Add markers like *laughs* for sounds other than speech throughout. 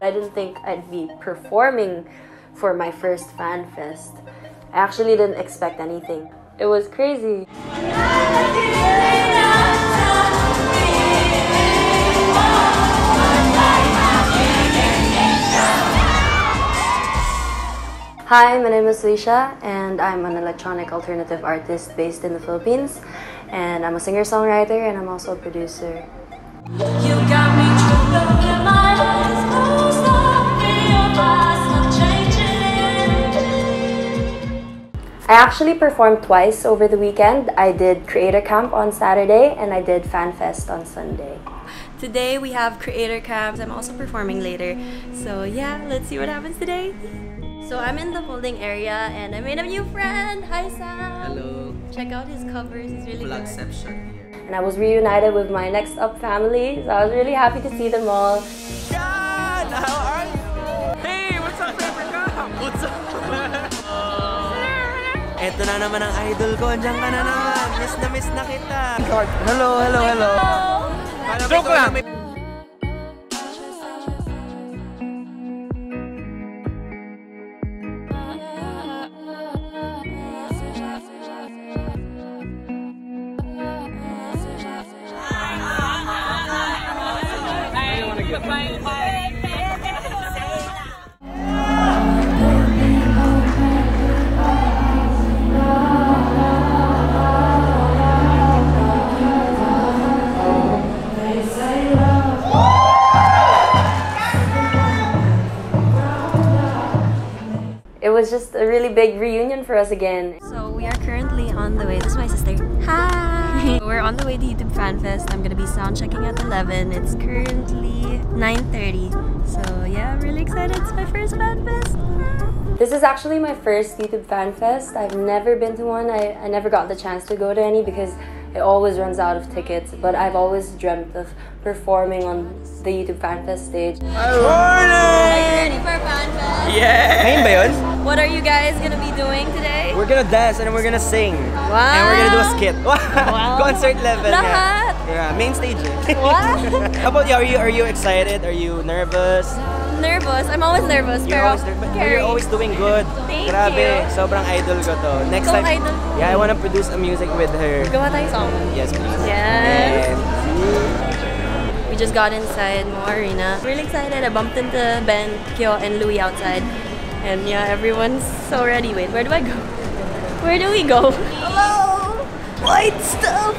I didn't think I'd be performing for my first fan fest. I actually didn't expect anything. It was crazy. Hi, my name is Lesha, and I'm an electronic alternative artist based in the Philippines. And I'm a singer songwriter, and I'm also a producer. You got me tripped up in my eyes closed up, realize I'm. I actually performed twice over the weekend. I did Creator Camp on Saturday, and I did Fan Fest on Sunday. Today we have creator camps. I'm also performing later. So yeah, let's see what happens today. So I'm in the holding area and I made a new friend. Hi Sam. Hello. Check out his covers. He's really good. Vlogception here. And I was reunited with my Next Up family, so I was really happy to see them all. Yan! How are you? Hey, what's up, favorite cam? What's up? Eto na naman ang idol ko. Andiyan ka na naman. Miss na miss na kita. Hello, hello, hello. Joke lang. Was just a really big reunion for us again. So we are currently on the way. This is my sister. Hi. *laughs* We're on the way to YouTube Fan Fest. I'm gonna be sound checking at 11. It's currently 9:30. So yeah, I'm really excited. It's my first Fan Fest. This is actually my first YouTube Fan Fest. I've never been to one. I, I never got the chance to go to any because it always runs out of tickets. But I've always dreamt of performing on the YouTube Fan Fest stage. Ready for Fan Fest? Yeah! Ngayon ba yun? What are you guys gonna be doing today? We're gonna dance and we're gonna sing. Wow. And we're gonna do a skit. *laughs* wow! Concert level. Lahat. Yeah, yeah main stage. eh. *laughs* What? How about you? Are you are you excited? Are you nervous? Nervous. I'm always nervous. You're pero always nervous. But Carrie. you're always doing good. Thank Grabe, you. sobrang idol ko to. Next Ikaw time, idol ko. yeah, I wanna produce a music with her. Gawa tayo song. Yes, please. Yes. And We just got inside MOA Arena. Really excited. I bumped into Ben, Kyo, and Lui outside. And yeah, everyone's so ready. Wait, where do I go? Where do we go? Hello! White stuff!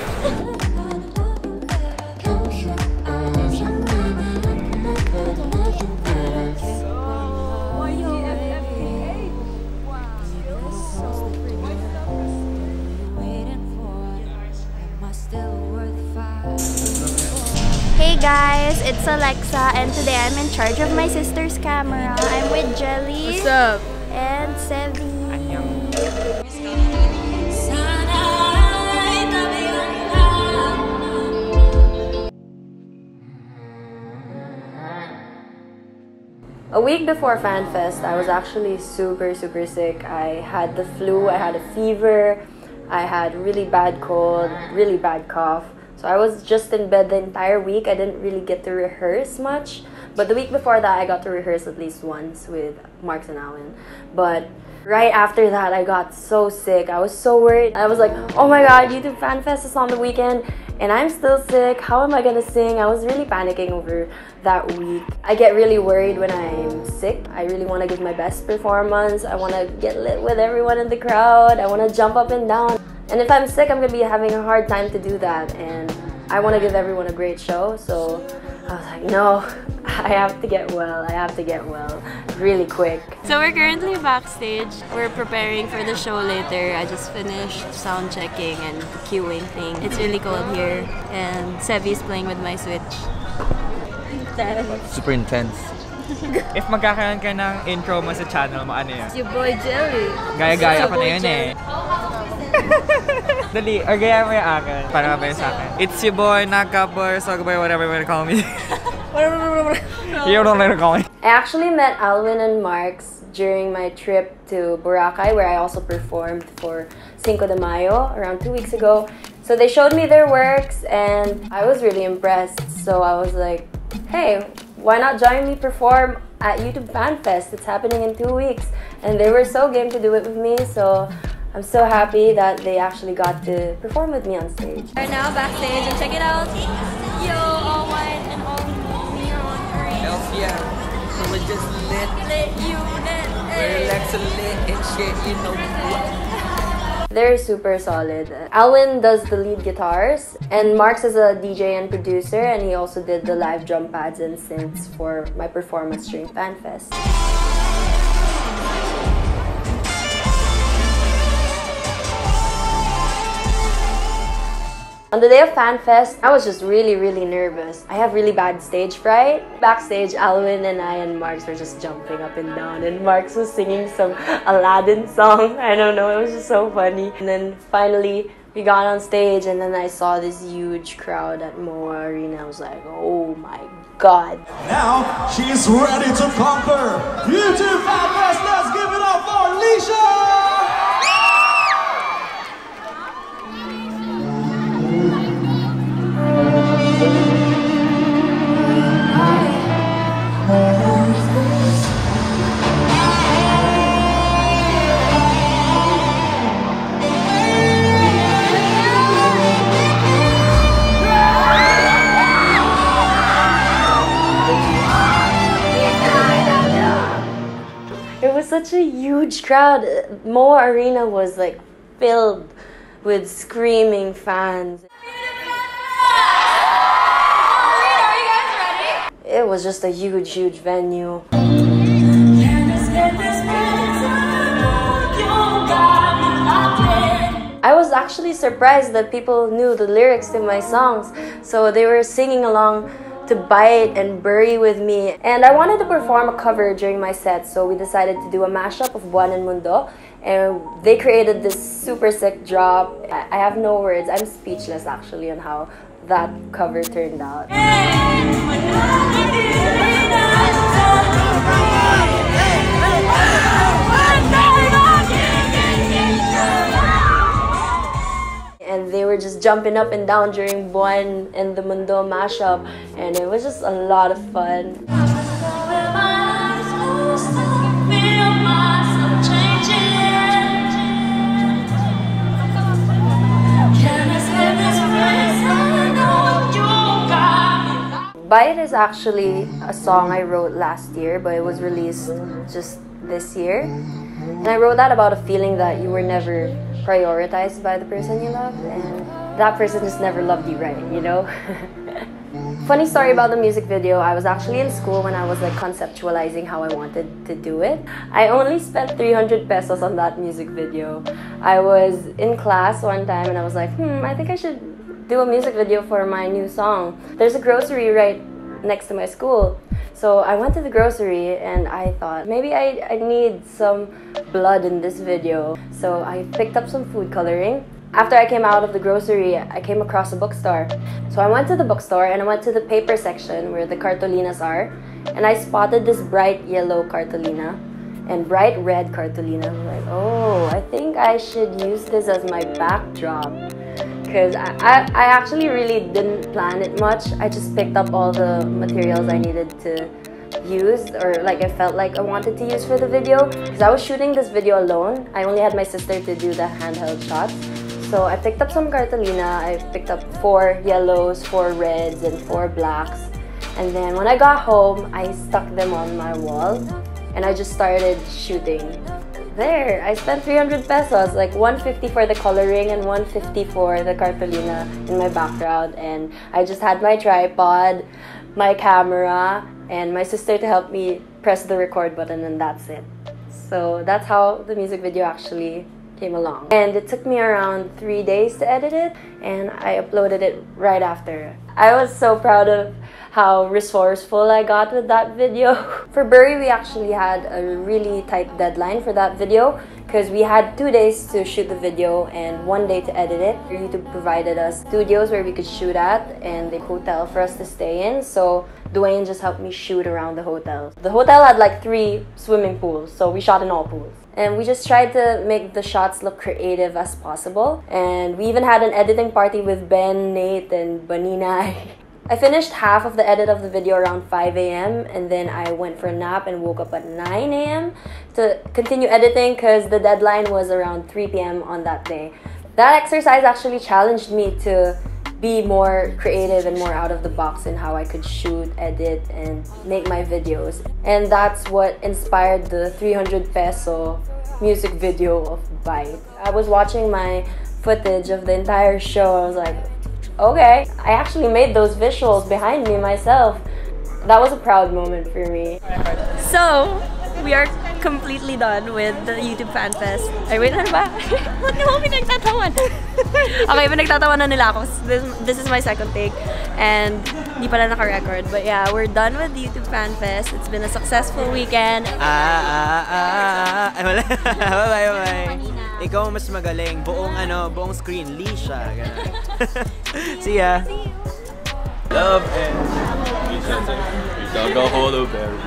And today I'm in charge of my sister's camera. I'm with Gelly What's up? and Sevi. A week before FanFest, I was actually super, super sick. I had the flu, I had a fever, I had really bad cold, really bad cough. So I was just in bed the entire week. I didn't really get to rehearse much. But the week before that, I got to rehearse at least once with Marxx and Alwyn. But right after that, I got so sick. I was so worried. I was like, oh my god, YouTube Fan Fest is on the weekend and I'm still sick. How am I gonna sing? I was really panicking over that week. I get really worried when I'm sick. I really wanna give my best performance. I wanna get lit with everyone in the crowd. I wanna jump up and down. And if I'm sick, I'm gonna be having a hard time to do that. And I wanna give everyone a great show. So I was like, no, *laughs* I have to get well. I have to get well really quick. So we're currently backstage. We're preparing for the show later. I just finished sound checking and the queuing thing. It's really cold here. And Sevi's playing with my Switch. Super intense. *laughs* If magkakaroon ka ng intro mo sa channel mo, ano yun? Your boy Gelly. Gaya-gaya ko na yun eh. *laughs* Dali, or gaya mo yung akin. Para mabaya sa akin. It's your boy, Nakaboy, Sogaboy, whatever you wanna call me. *laughs* you don't wanna call me. I actually met Alwyn and Marxx during my trip to Boracay, where I also performed for Cinco de Mayo around two weeks ago. So So they showed me their works and I was really impressed. So I was like, hey, why not join me perform at YouTube Fan Fest? It's happening in two weeks. And they were so game to do it with me. So I'm so happy that they actually got to perform with me on stage. We're now backstage and check it out. Yo, all white and all neon green. LCM. So we're just lit. Lit unit. Eh. We're Alexa lit and shit, you know what? They're super solid. Alwyn does the lead guitars, and Marxx is a DJ and producer, and he also did the live drum pads and synths for my performance during FanFest. The day of FanFest, I was just really, really nervous. I have really bad stage fright. Backstage, Alwyn and I and Marxx were just jumping up and down, and Marxx was singing some Aladdin song. *laughs* I don't know, it was just so funny. And then finally, we got on stage, and then I saw this huge crowd at MOA Arena. I was like, oh my god. Now she's ready to conquer. YouTube Fan Fest, let's give it up for Alicia! Such a huge crowd. MOA Arena was like filled with screaming fans. It was just a huge, huge venue. I was actually surprised that people knew the lyrics to my songs, so they were singing along to Bite and Bury with me. And I wanted to perform a cover during my set, so we decided to do a mashup of Buwan and Mundo. And they created this super sick drop. I have no words. I'm speechless actually on how that cover turned out. Jumping up and down during Buwan and the Mundo mashup, and it was just a lot of fun. Bite is actually a song I wrote last year, but it was released just this year. And I wrote that about a feeling that you were never prioritized by the person you love, and that person just never loved you right, you know? *laughs* Funny story about the music video, I was actually in school when I was like conceptualizing how I wanted to do it. I only spent 300 pesos on that music video. I was in class one time and I was like, hmm, I think I should do a music video for my new song. There's a grocery right next to my school. So I went to the grocery and I thought maybe I, I need some blood in this video. So I picked up some food coloring. After I came out of the grocery, I came across a bookstore. So I went to the bookstore and I went to the paper section where the cartolinas are. And I spotted this bright yellow cartolina and bright red cartolina. I'm like, oh, I think I should use this as my backdrop because I, I, I actually really didn't plan it much. I just picked up all the materials I needed to use or like I felt like I wanted to use for the video because I was shooting this video alone. I only had my sister to do the handheld shots. So I picked up some cartolina, I picked up four yellows, four reds, and four blacks. And then when I got home, I stuck them on my wall and I just started shooting there, I spent 300 pesos, like 150 for the coloring and 150 for the cartolina in my background. And I just had my tripod, my camera, and my sister to help me press the record button, and that's it. So that's how the music video actually came along. And it took me around three days to edit it, and I uploaded it right after. I was so proud of how resourceful I got with that video. *laughs* For Bury, we actually had a really tight deadline for that video because we had two days to shoot the video and one day to edit it. YouTube provided us studios where we could shoot at and the hotel for us to stay in. So Dwayne just helped me shoot around the hotel. The hotel had like three swimming pools, so we shot in all pools. And we just tried to make the shots look creative as possible. And we even had an editing party with Ben, Nate, and Banina. *laughs* I finished half of the edit of the video around 5 a.m. and then I went for a nap and woke up at 9 a.m. to continue editing because the deadline was around 3 p.m. on that day. That exercise actually challenged me to be more creative and more out of the box in how I could shoot, edit, and make my videos. And that's what inspired the 300 peso music video of Bite. I was watching my footage of the entire show. I was like, okay, I actually made those visuals behind me myself. That was a proud moment for me. So, we are completely done with the YouTube Fan Fest. Ay, wait, ano ba? *laughs* Ba't niyo ako pinagtatawan? *laughs* okay, pinagtatawanan nila ako. This, this is my second take. And di pala naka-record. But yeah, we're done with the YouTube Fan Fest. It's been a successful weekend. Ah, ah, ah, ah. Ay, wala. *laughs* Ikaw mas magaling. Buong ano, buong screen. Lesha. Ganun. *laughs* See ya. Love and Gaga Hollowberry.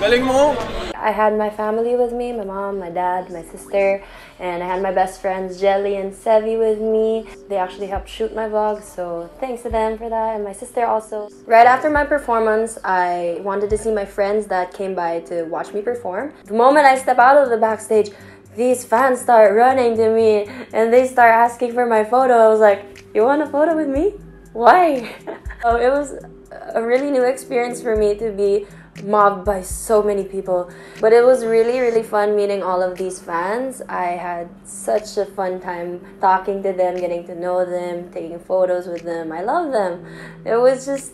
Galing mo! I had my family with me my mom, my dad, my sister, and I had my best friends Gelly and Sevi with me. They actually helped shoot my vlog, so thanks to them for that, and my sister also. Right after my performance, I wanted to see my friends that came by to watch me perform. The moment I step out of the backstage, these fans start running to me and they start asking for my photo. I was like, You want a photo with me? Why? *laughs* oh, it was a really new experience for me to be mobbed by so many people. But it was really, really fun meeting all of these fans. I had such a fun time talking to them, getting to know them, taking photos with them. I love them. It was just,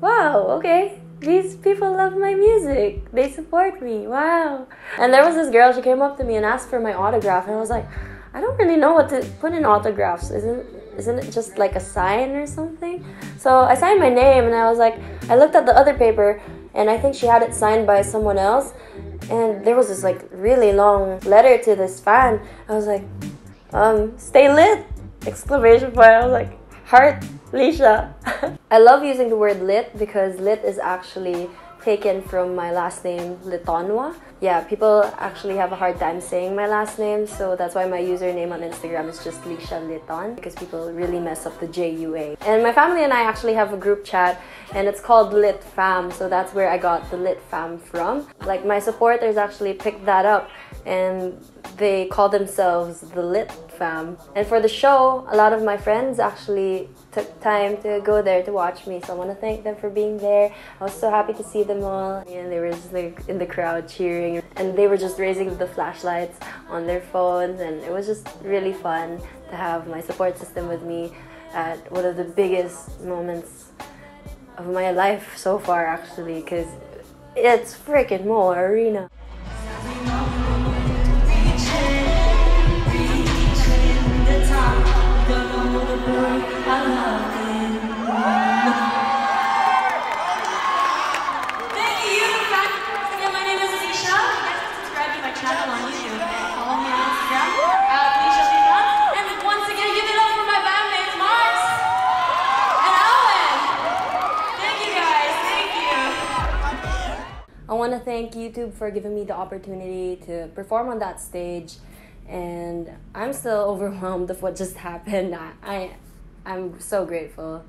wow, okay. These people love my music. They support me. Wow. And there was this girl, she came up to me and asked for my autograph. And I was like, I don't really know what to put in autographs. Isn't isn't it just like a sign or something? So I signed my name and I was like, I looked at the other paper and I think she had it signed by someone else. And there was this like really long letter to this fan. I was like, um, stay lit! Exclamation point. I was like, heart, Lesha. *laughs* I love using the word lit because lit is actually taken from my last name, Litonjua. Yeah, people actually have a hard time saying my last name, so that's why my username on Instagram is just Lesha Liton because people really mess up the J-U-A. And my family and I actually have a group chat and it's called Lit Fam, so that's where I got the Lit Fam from. Like my supporters actually picked that up and they call themselves the Lit Fam. And for the show, a lot of my friends actually took time to go there to watch me. So I want to thank them for being there. I was so happy to see them all. And they were just like in the crowd cheering. And they were just raising the flashlights on their phones. And it was just really fun to have my support system with me at one of the biggest moments of my life so far actually because it's freaking MOA Arena. Thank YouTube for giving me the opportunity to perform on that stage, and I'm still *laughs* overwhelmed of what just happened. I, I I'm so grateful.